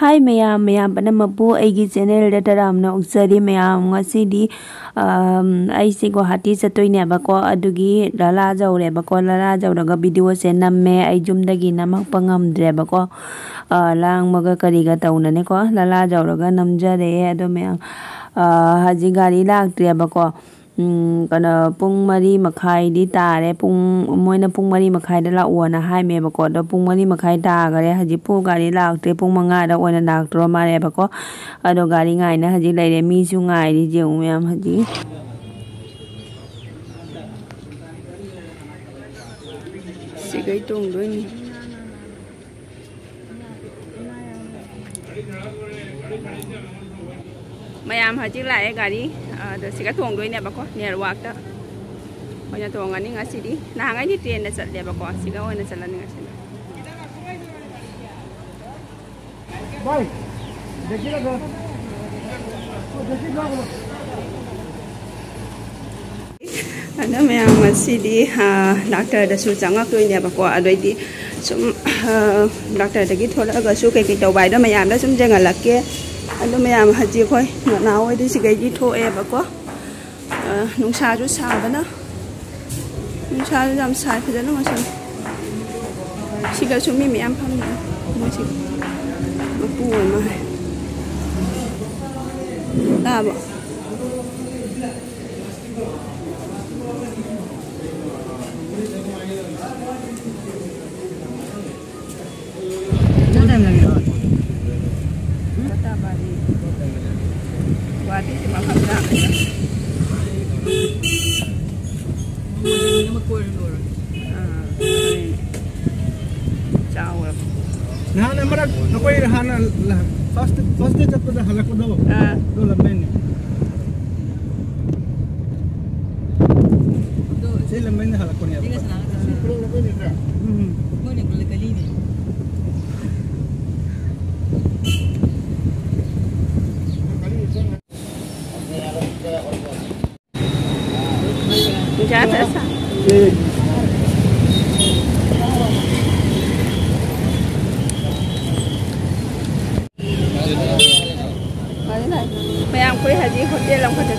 ꯍꯥꯏ ꯃꯌꯥꯝ ꯃꯌꯥꯝ ꯄꯨꯝꯅꯃꯛꯄꯨ ꯑꯩꯒꯤ ꯆꯦꯅꯦꯜꯗ ꯇꯔꯥꯝꯅ ꯑꯣꯛꯆꯔꯤ ꯃꯌꯥꯝ ꯉꯁꯤꯗꯤ ꯑꯩꯁꯦ ꯒꯨꯋꯥꯍꯥꯇꯤ ꯆꯠꯇꯣꯏꯅꯦꯕꯀꯣ ꯑꯗꯨꯒꯤ ꯂꯂꯥ ꯌꯧꯔꯦꯕꯀꯣ ꯂꯂꯥ ꯌꯧꯔꯒ ꯚꯤꯗꯤꯑꯣꯁꯦ ꯅꯝꯃꯦ ꯑꯩ ꯌꯨꯝꯗꯒꯤ ꯅꯝꯃꯛꯄ ꯉꯝꯗ꯭ꯔꯦꯕꯀꯣ ꯂꯥꯡꯕꯒ ꯀꯔꯤꯒ ꯇꯧꯅꯅꯦꯀꯣ ꯂꯂꯥ ꯌꯧꯔꯒ ꯅꯝꯖꯔꯦ ꯑꯗꯣ ꯃꯌꯥꯝ ꯍꯧꯖꯤꯛ ꯒꯥꯔꯤ ꯂꯥꯛꯇ꯭ꯔꯦꯕꯀꯣ ꯀꯩꯅꯣ ꯄꯨꯡ ꯃꯔꯤ ꯃꯈꯥꯏꯗꯤ ꯇꯥꯔꯦ ꯄꯨꯡ ꯃꯣꯏꯅ ꯄꯨꯡ ꯃꯔꯤ ꯃꯈꯥꯏꯗ ꯂꯥꯛꯑꯣꯅ ꯍꯥꯏꯃꯦꯕꯀꯣ ꯑꯗꯣ ꯄꯨꯡ ꯃꯔꯤ ꯃꯈꯥꯏ ꯇꯥꯈꯔꯦ ꯍꯧꯖꯤꯛꯄꯨ ꯒꯥꯔꯤ ꯂꯥꯛꯇ꯭ꯔꯦ ꯄꯨꯡ ꯃꯉꯥꯗ ꯑꯣꯏꯅ ꯂꯥꯛꯇ꯭ꯔꯣ ꯃꯥꯜꯂꯦꯕꯀꯣ ꯑꯗꯣ ꯒꯥꯔꯤ ꯉꯥꯏꯅ ꯍꯧꯖꯤꯛ ꯂꯩꯔꯦ ꯃꯤꯁꯨ ꯉꯥꯏꯔꯤ ꯌꯦꯡꯉꯨ ꯃꯌꯥꯝ ꯍꯧꯖꯤꯛ ꯁꯤꯒꯩ ꯇꯣꯡꯗꯣꯏꯅꯤ ꯃꯌꯥꯝ ꯍꯧꯖꯤꯛ ꯂꯥꯛꯑꯦ ꯒꯥꯔꯤ ada sikat tuang doi ni bako ni alwak ta onya tuang ani ngasi di nah ngai ni train dasar dia bako sikat onya salah ni ngasi Bye. देखिएगा सर देखिएगा ada yang masih di uh, doctor ada su chang ngak tu ni bako adoi di sum doctor da gi thola ga su kai kai tau bai da mayam da sum jeng alak ke alo, mẹ em hạt gì coi nó nào ấy thì sẽ cái gì thôi em bà quá. Ờ, Nóng xào chút sao vậy đó nông sa làm sai thì rất là ngon xí cái số mì mẹ ăn phong nữa mua chỉ mà buồn mà. Là bọn bari wadi si mama bilang chawal nah na marag ako ay hana lang first first day ko na halak ko daw ah do lamen do si halakonya. halak ko niya si lamen halak ko niya hmm mo ni kalini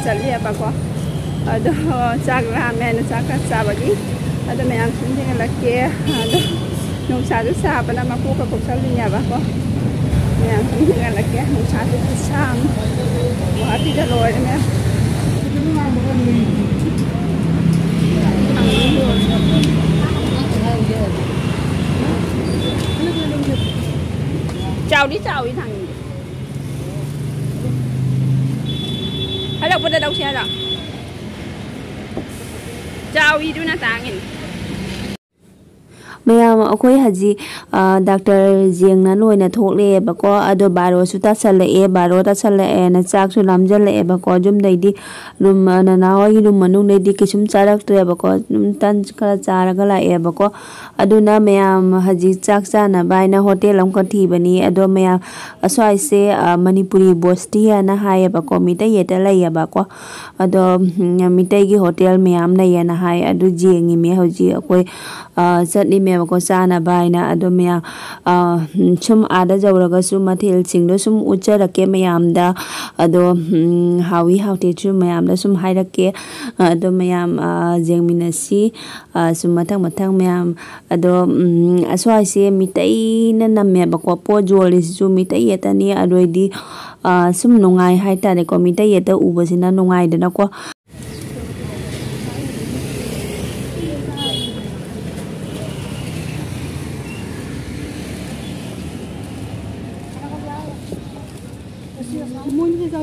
चली अब को ಅದು ಚಾಗ್ಲ ಆಮೇಲೆ ಚಾಕ ಚಾಬಗಿ ಅದು ಮ್ಯಾಮ್ ಸುಮ್ಮನೆ ಅದು ನುಂಸಾದು ಸಾಬ ನಮ್ಮ ಕೂಕ ಕುಕ್ಸಲ್ದಿನ್ಯಾವಕೋ ಮ್ಯಾಮ್ ಸುಮ್ಮನೆ ನುಂಸಾದು ಸಾಮ್ ವಾಟಿದ load ma'am chào đi chào đi thằng Malawi doon na sa angin. Ma'am अखोजी डाक्टर जेंग लोन थोलेबको अदो बारो तासल्ले बारो तासल्लेन चाकसु लामजल्लेबको जुमदी रूम ननाहगी रूम मनुदी किसम चारक्ट्रेबको तन खरा चारगा लाएबको अदुना मैम हजी चाक चानबाइन होटेल अमक थीबनी अदो मैम अस्वाइसे मणिपुरी बोस्टी हना हाएबको मिटै येटा लैबको अदो मिटैगी होटेल मैम लैना हाय अदु जेंगी मे हजी अखोई ꯍꯧꯖꯤꯛ ꯑꯩꯈꯣꯏ ꯆꯠꯂꯤꯃꯦꯕꯀꯣ ꯆꯥꯅꯕ ꯍꯥꯏꯅ ꯑꯗꯣ ꯃꯌꯥꯝ ꯁꯨꯝ ꯑꯥꯗ ꯌꯧꯔꯒꯁꯨ ꯃꯊꯦꯜꯁꯤꯡꯗꯣ ꯁꯨꯝ ꯎꯠꯆꯔꯛꯀꯦ ꯃꯌꯥꯝꯗ ꯑꯗꯣ ꯍꯥꯎꯏ ꯍꯥꯎꯇꯦꯁꯨ ꯃꯌꯥꯝꯗ ꯁꯨꯝ ꯍꯥꯏꯔꯛꯀꯦ ꯑꯗꯣ ꯃꯌꯥꯝ ꯌꯦꯡꯃꯤꯟꯅꯁꯤ ꯁꯨꯝ ꯃꯊꯪ ꯃꯊꯪ ꯃꯌꯥꯝ ꯑꯗꯣ ꯑꯁ꯭ꯋꯥꯏꯁꯦ ꯃꯤꯇꯩꯅ ꯅꯝꯃꯦꯕꯀꯣ ꯄꯣꯠ ꯌꯣꯜꯂꯤꯁꯤꯁꯨ ꯃꯤꯇꯩ ꯌꯦꯠꯇꯅꯤ ꯑꯗꯨꯏꯗꯤ ꯁꯨꯝ ꯅꯨꯡꯉꯥꯏ ꯍꯥꯏꯇꯥꯔꯦꯀꯣ ꯃꯤꯇꯩ ꯌꯦꯠꯇ ꯎꯕꯁꯤꯅ ꯅꯨꯡꯉꯥꯏꯗꯅꯀꯣ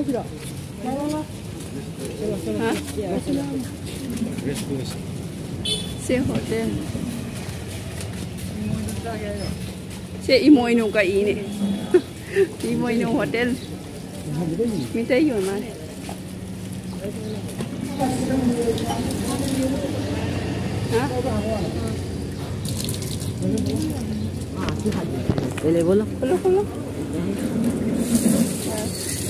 Se hotel. Se imoino ka ini. imoino hotel. Minta iyo man. Ha? Ele bola. Hello, hello. Sila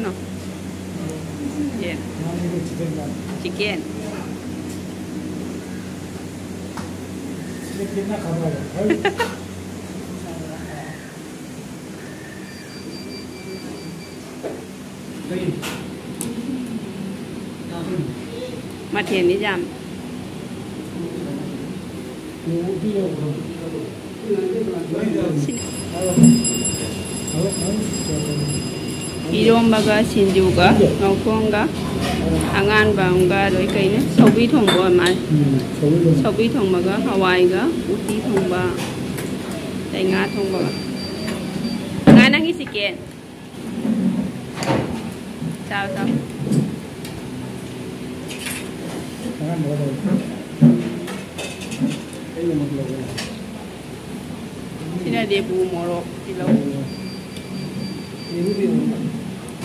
ano? Chicken. Chicken. Chicken na kabayo. มาเทียนนิยามชิน 이론바가 신주가 노콘가 항안바운가 로이케이네 서비 통보만 서비 통바가 하와이가 우티 통바 대가 통바가 나낭이 시켄 chào chào Sini ada bumbu morok, kilau. Ini bumbu morok.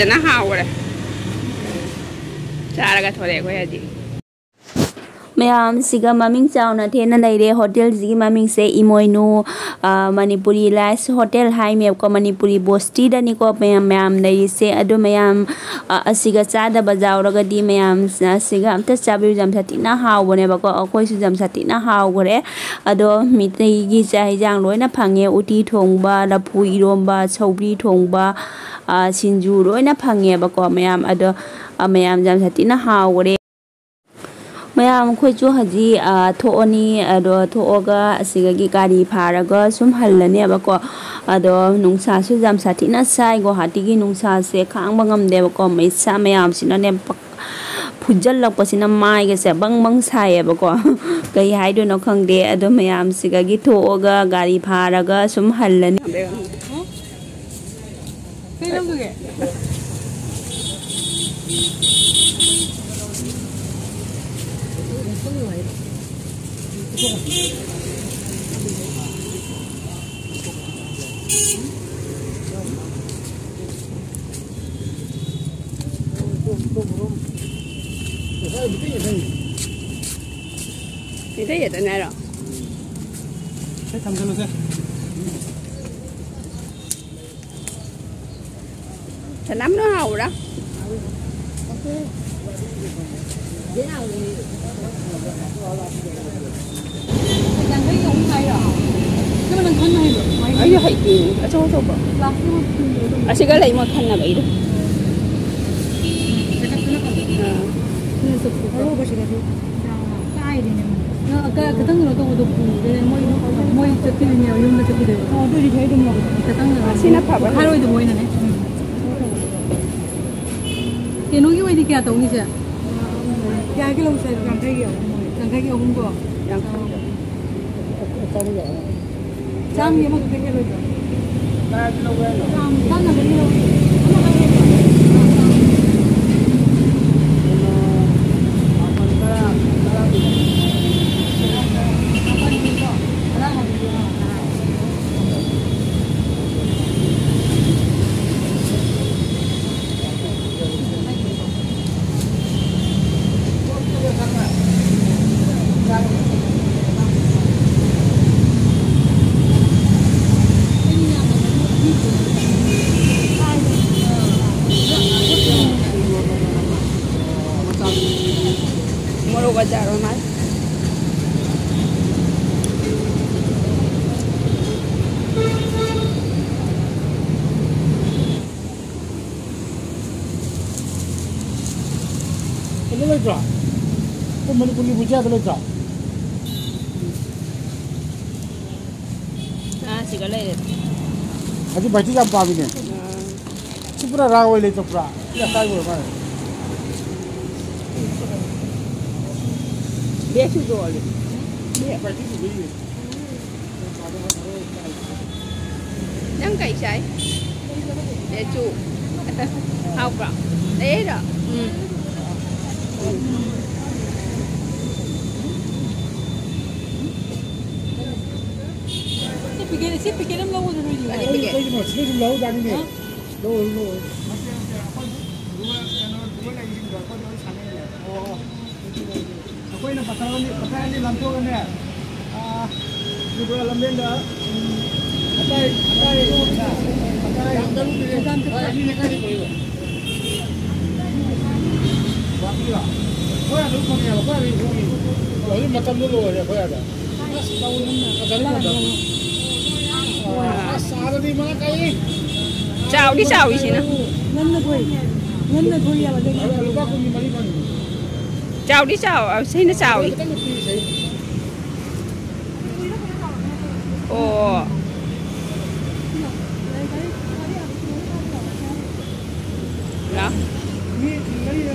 भोजन खाओ चार गो थोड़े गो है जी मैम सिगा ममिंग चाउना थेना लैरे होटल जिगी ममिंग से इमोइनो मणिपुरी लाइस होटल हाई मैम को मणिपुरी बोस्टी दनी को मैम मैम लैरी से अदो मैम असिगा चादा बजाउरगदी मैम सिगा अमता चाबी जम साथिना हाउ बने बको अखोय सु जम साथिना हाउ गरे अदो मितगी चाहि जांग लोइना फांगे उटी थोंगबा लफु इरोमबा छौबरी थोंगबा सिंजू लोइना फांगे बको मैम अदो मैम जम साथिना हाउ गरे ꯑꯩꯈꯣꯏꯁꯨ ꯍꯧꯖꯤꯛ ꯊꯣꯛꯑꯅꯤ ꯑꯗꯣ ꯊꯣꯛꯑꯒ ꯑꯁꯤꯗꯒꯤ ꯒꯥꯔꯤ ꯐꯥꯔꯒ ꯁꯨꯝ ꯍꯜꯂꯅꯦꯕꯀꯣ ꯑꯗꯣ ꯅꯨꯡꯁꯥꯁꯨ ꯌꯥꯝ ꯁꯥꯊꯤꯅ ꯁꯥꯏ ꯒꯨꯋꯥꯍꯥꯇꯤꯒꯤ ꯅꯨꯡꯁꯥꯁꯦ ꯈꯥꯡꯕ ꯉꯝꯗꯦꯕꯀꯣ ꯃꯩꯁꯥ ꯃꯌꯥꯝꯁꯤꯅꯅꯦ ꯐꯨꯖꯜꯂꯛꯄꯁꯤꯅ ꯃꯥꯏꯒꯁꯦ ꯕꯪ ꯕꯪ ꯁꯥꯏꯌꯦꯕꯀꯣ ꯀꯩ ꯍꯥꯏꯗꯣꯏꯅꯣ ꯈꯪꯗꯦ ꯑꯗꯣ ꯃꯌꯥꯝꯁꯤꯗꯒꯤ ꯊꯣꯛꯑꯒ ꯒꯥꯔꯤ ꯐꯥꯔꯒ ꯁꯨꯝ ꯍꯜꯂꯅꯤ Cái lắm nắm nó hầu đó. Ở dưới hay kì, ở chỗ chỗ bờ. Ở sẽ cái lấy một thân là vậy đó. 그 땅으로 또 놓고 이제 뭐 뭐 저기냐 이런 저기들 어 둘이 제일 좀 먹어 그 땅으로 시나파가 하루에도 모이네 cái Kinong yung hindi kaya tong isa? Kaya kilaw sa kang kaya. Kang kaya kung ko. Jam yung magkakilalo. Jam na ba Ano lang dra? ko manipuli buja dalo cha à chỉ có lấy haji bhaiti jam pa bi ne chipura ra wai le chopra ya sai bo ma biết chút rồi bhaiti ki bi đang cày trái để chủ học rồi đấy rồi ừ. si pikir ang lawod ano yun? Ano pikir? Pwede mo, sige yung lawod ano yun? Lawod, lawod. ꯑꯩꯈꯣꯏꯅ ꯄꯊꯥꯔꯅꯤ ꯂꯥꯟꯊꯣꯛꯑꯅꯦ ꯇ꯭ꯔꯤꯄꯨꯔꯥ ꯂꯝꯕꯦꯟꯗ ꯑꯇꯥꯏ ꯑꯇꯥꯏ ꯑꯇꯥꯏ ko ya lu ko ni ko ya ni ko ni ko ni matam lu lo ya ko ya da tahu ni na kadang matam ah sa ni ma kai chào đi chào gì nữa Ngân là thôi. Ngân là thôi ya là Ada lupa aku ni mari mari. chào đi chào à, xin nó chào đi Kita mesti saya ồ đó ni mari ya.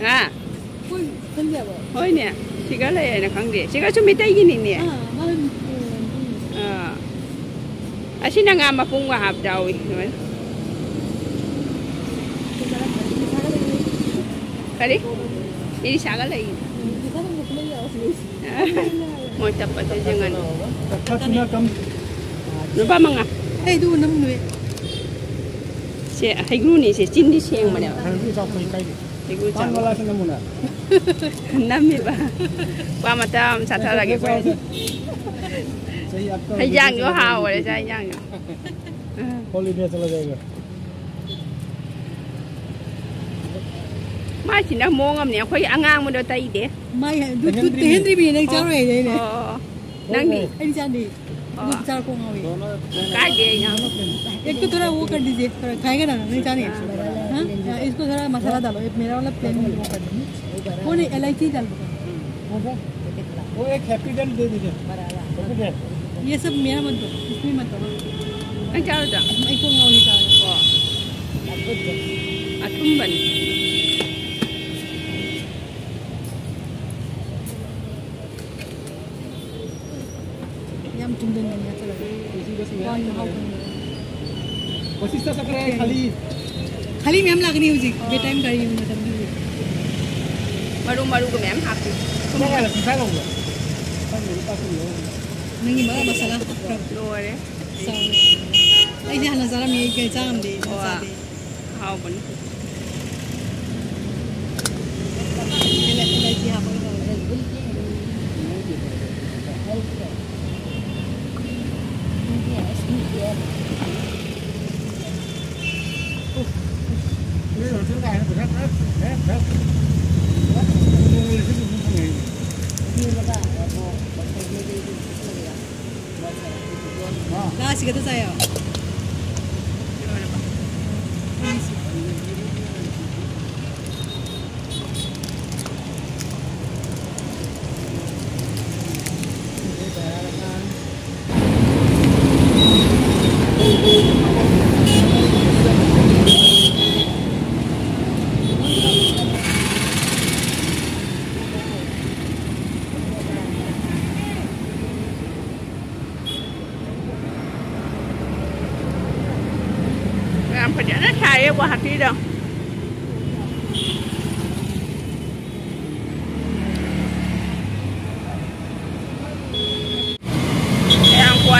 à Ôi, thân thôi nè. Chị có lấy này không đi chị có chuẩn bị tay gì nè nè. À, nó à à xin đang mà phun qua hộp rồi cái đi. Đi sao cái này. Mau cepat aja jangan Kat tuna kam. lupa mangga Ê, đu năm người. si hay saya kai kai. hay guru Tan cang wala sana muna. nami ba qua mà ta satu lagi quen Saya आपका hay giang vô hào rồi sai giang vô holiday चला जाएगा. mai chỉ đang mua ngâm nè khoai ăn ngang mà đôi tay để Mai đu đu thế Henry bị này cháu này đây này. ờ đang đi Anh cha đi. Ờ. Đu cháu con ngồi. cái gì nhá एक तो थोड़ा वो कर दीजिए थोड़ा खाएगा ना नहीं जाने हाँ हाँ, इसको थोड़ा मसाला डालो। एक मेरा वाला प्लेन में वो कर वो नहीं इलायची डाल दो। वो एक हैप्पी डेंट दे दीजिए. ये सब मेरा मत दो इसमें मत दो cháo rồi एक को में नहीं बस में. कोशिश तो कर रहे हैं खाली। ખાલી મેમ લાગણી ઉજી બે ટાઈમ કરી મેં તમને મરું મરું કે મેમ હાપી તમારે લખતા લો નહીં મારા મસાલા લોરે સાવ અહીં જ્યાં નજારા મેં કે ચામ દે હાવ પણ Yeah. gitu saya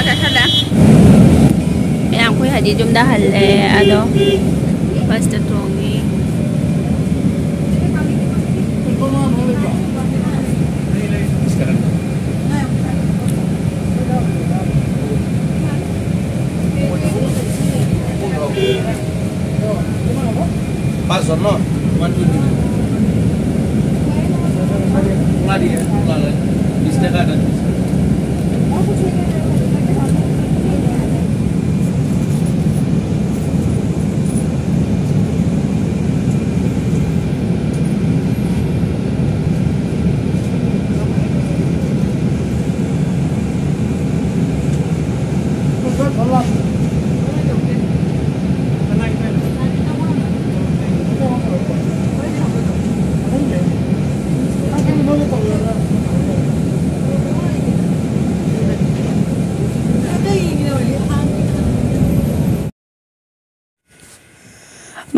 wata tara e an koy hadi jum da halle ado basta tongi Paso no, one two three. Ngadi ya, ngadi. Bisnya kan.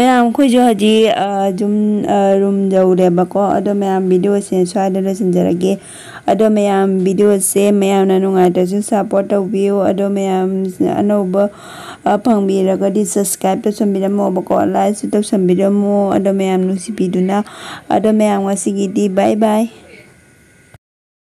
ꯃꯌꯥꯝ ꯑꯩꯈꯣꯏꯁꯨ ꯍꯧꯖꯤꯛ ꯌꯨꯝ ꯔꯨꯝ ꯌꯧꯔꯦꯕꯀꯣ ꯑꯗꯣ ꯃꯌꯥꯝ ꯚꯤꯗꯤꯑꯣꯁꯦ ꯁ꯭ꯋꯥꯏꯗ ꯂꯣꯏꯁꯤꯟꯖꯔꯒꯦ ꯑꯗꯣ ꯃꯌꯥꯝ ꯚꯤꯗꯤꯑꯣꯁꯦ ꯃꯌꯥꯝꯅ ꯅꯨꯡꯉꯥꯏꯇ꯭ꯔꯁꯨ ꯁꯞꯄꯣꯔꯠ ꯇꯧꯕꯤꯌꯨ ꯑꯗꯣ ꯃꯌꯥꯝ ꯑꯅꯧꯕ ꯐꯪꯕꯤꯔꯒꯗꯤ ꯁꯕꯁꯀ꯭ꯔꯥꯏꯕ ꯇꯧꯁꯟꯕꯤꯔꯝꯃꯣꯕꯀꯣ ꯂꯥꯏꯛꯁꯨ ꯇꯧꯁꯟꯕꯤꯔꯝꯃꯣ ꯑꯗꯣ ꯃꯌꯥꯝ ꯅꯨꯡꯁꯤꯕꯤꯗꯨꯅ ꯑꯗꯣ ꯃꯌꯥꯝ ꯉꯁꯤꯒꯤꯗꯤ ꯕꯥꯏ ꯕꯥꯏ